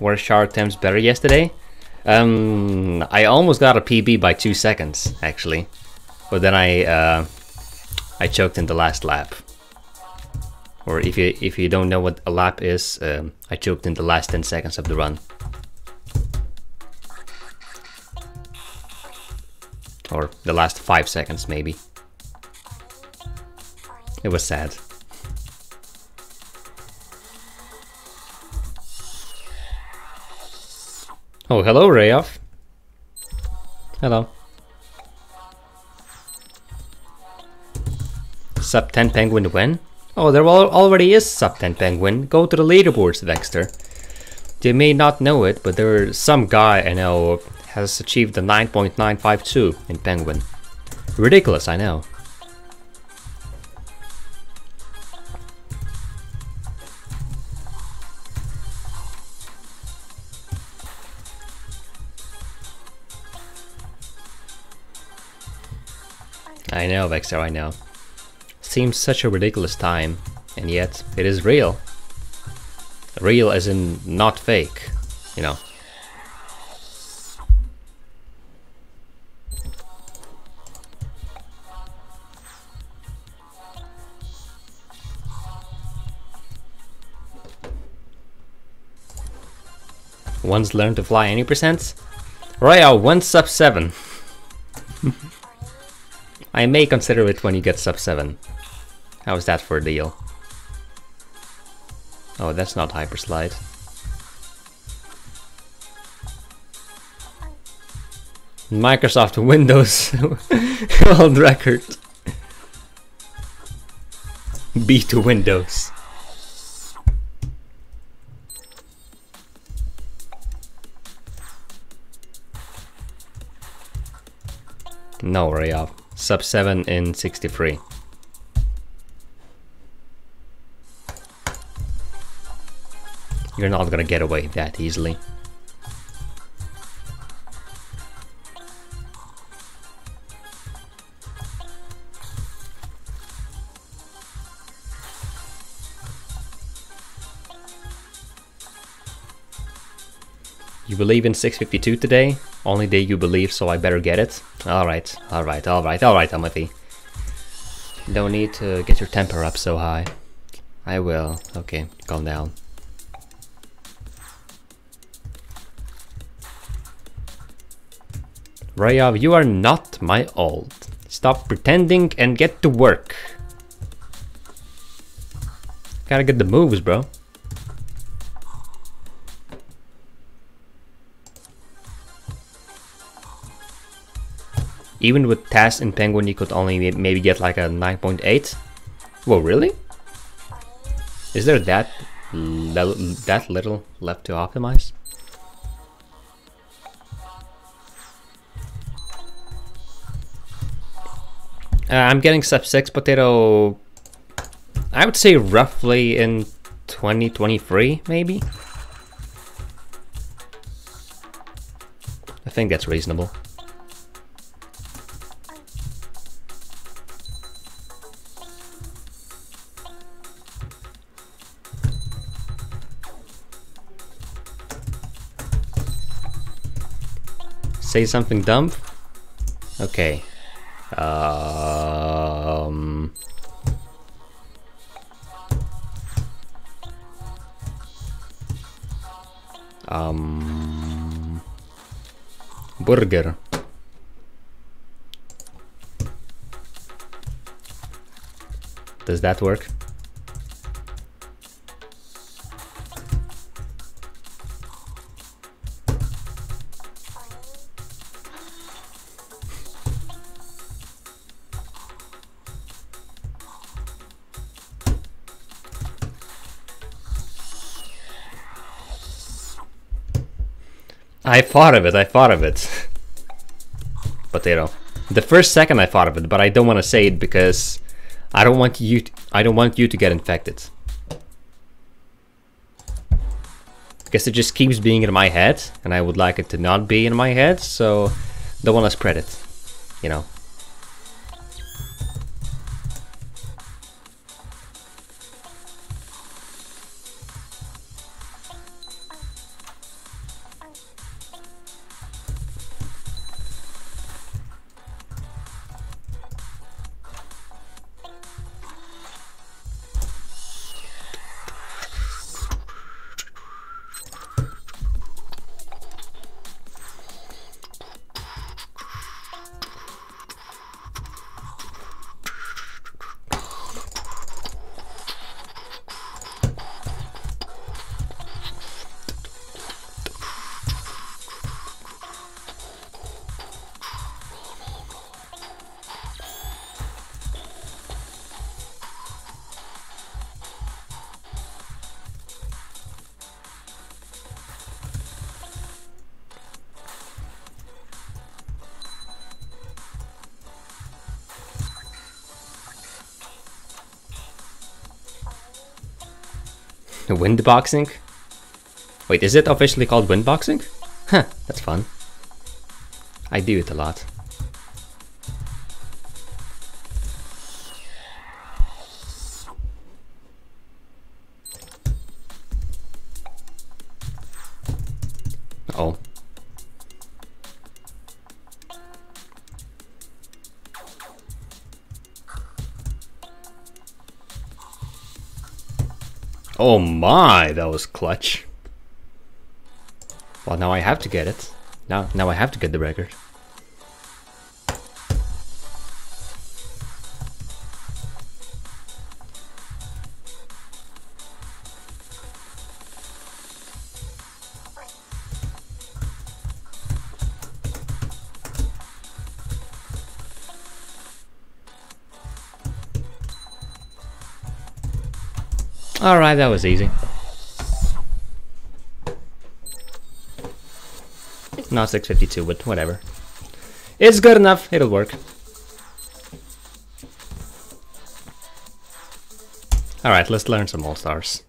were Shard attempts better yesterday? Um, I almost got a PB by two seconds, actually. But then I, uh, I choked in the last lap. Or if you if you don't know what a lap is, um, I choked in the last 10 seconds of the run. Or the last 5 seconds, maybe. It was sad. Oh, hello, Rayoff. Hello. Sub 10 penguin when? Oh, there already is sub 10 penguin. Go to the leaderboards, Dexter. They may not know it, but there's some guy I know has achieved a 9.952 in penguin. Ridiculous, I know. I know, Vexer, I know. Seems such a ridiculous time, and yet it is real. Real as in not fake, you know. Once learned to fly any percent? Royale, one sub 7. I may consider it when you get sub 7. How's that for a deal? Oh, that's not Hyperslide. Microsoft Windows World Record. B to Windows. No, Rayov sub 7 in 63. You're not gonna get away that easily. You believe in 652 today? Only day you believe, so I better get it? Alright, alright, alright, alright, Timothy. No need to get your temper up so high. I will. Okay, calm down. Rayov, you are not my old. Stop pretending and get to work. Gotta get the moves, bro. Even with TAS and Penguin, you could only maybe get like a 9.8. Whoa, really? Is there that that little left to optimize? Uh, I'm getting sub 6 potato, I would say roughly in 2023, maybe? I think that's reasonable. Say something dumb? Okay. Um... Um... Burger. Does that work? I thought of it, I thought of it. Potato. The first second I thought of it, but I don't want to say it because I don't want you to, I don't want you to get infected. Because it just keeps being in my head, and I would like it to not be in my head, so don't want to spread it, you know. Windboxing? Wait, is it officially called windboxing? Huh, that's fun. I do it a lot. Oh my, that was clutch. Well, now I have to get it. Now, now I have to get the record. Alright, that was easy. Not 652, but whatever. It's good enough, it'll work. Alright, let's learn some All-Stars.